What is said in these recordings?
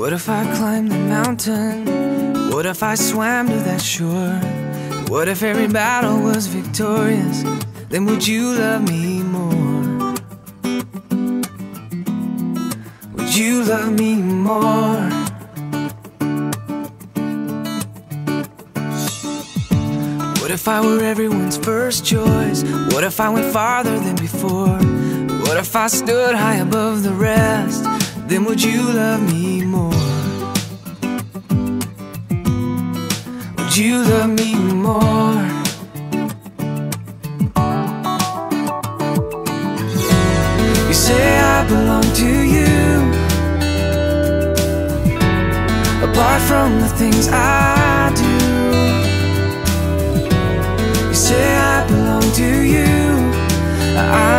What if I climbed the mountain? What if I swam to that shore? What if every battle was victorious? Then would you love me more? Would you love me more? What if I were everyone's first choice? What if I went farther than before? What if I stood high above the rest? Then would you love me more? Would you love me more? You say I belong to you Apart from the things I do You say I belong to you I'm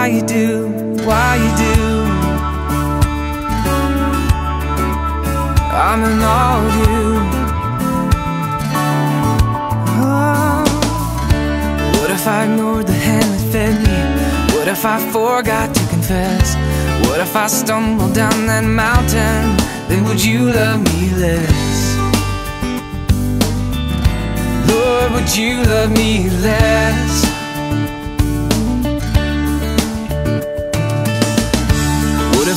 Why you do, why you do I'm in of you Oh. What if I ignored the hand that fed me? What if I forgot to confess? What if I stumbled down that mountain? Then would you love me less? Lord, would you love me less?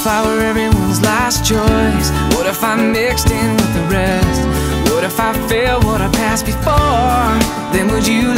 If I were everyone's last choice? What if I mixed in with the rest? What if I failed what I passed before? Then would you